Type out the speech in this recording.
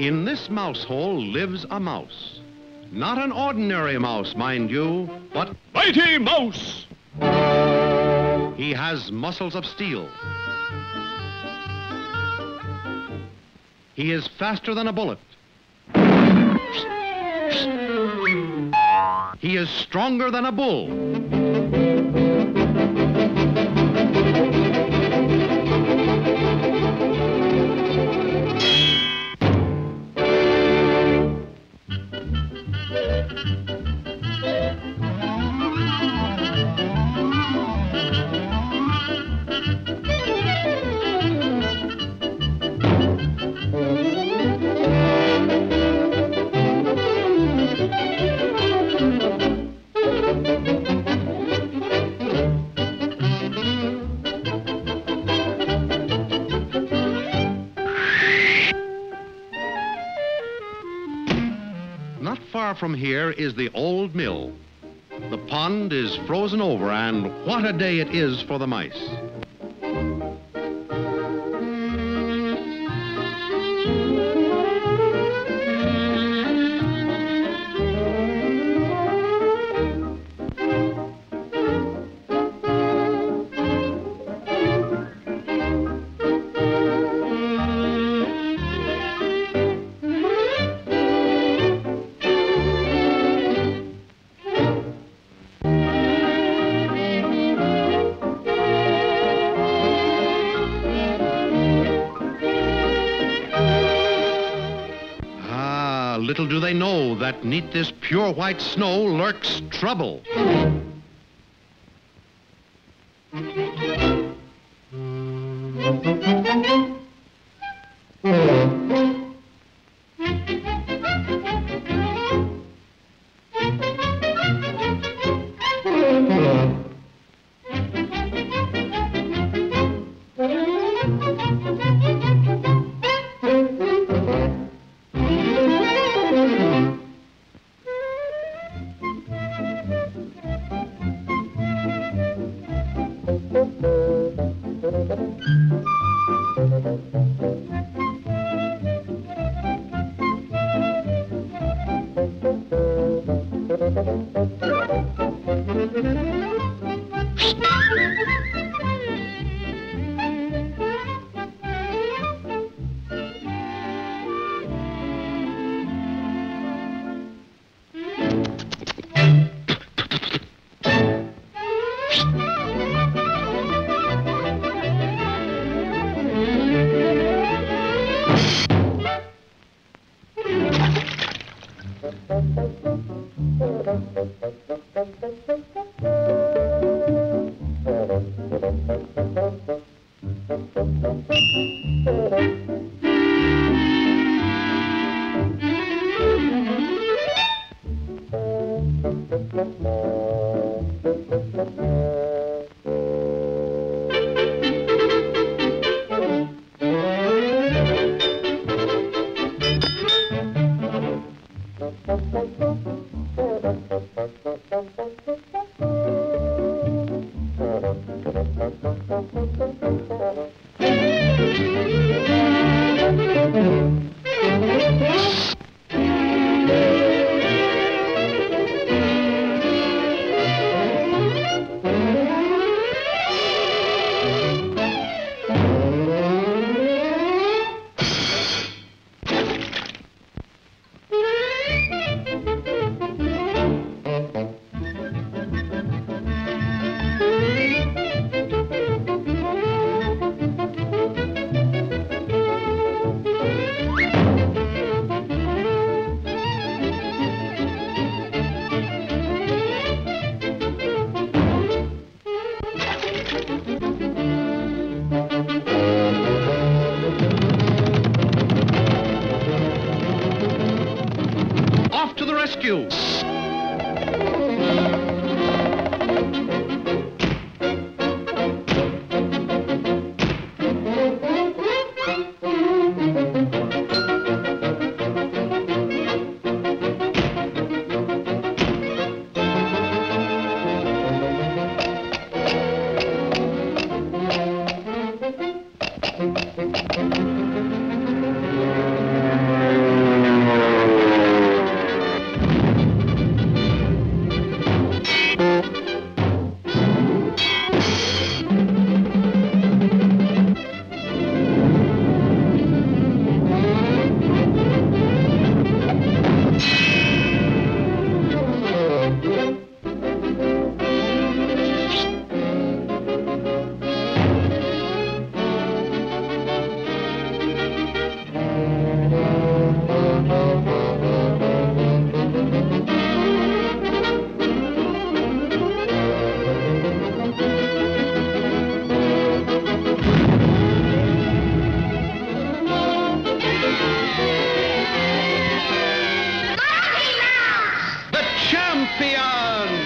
In this mouse hole lives a mouse. Not an ordinary mouse, mind you, but Mighty Mouse! he has muscles of steel. He is faster than a bullet. He is stronger than a bull. Far from here is the old mill. The pond is frozen over, and what a day it is for the mice. Little do they know that neath this pure white snow lurks trouble. Off Champions!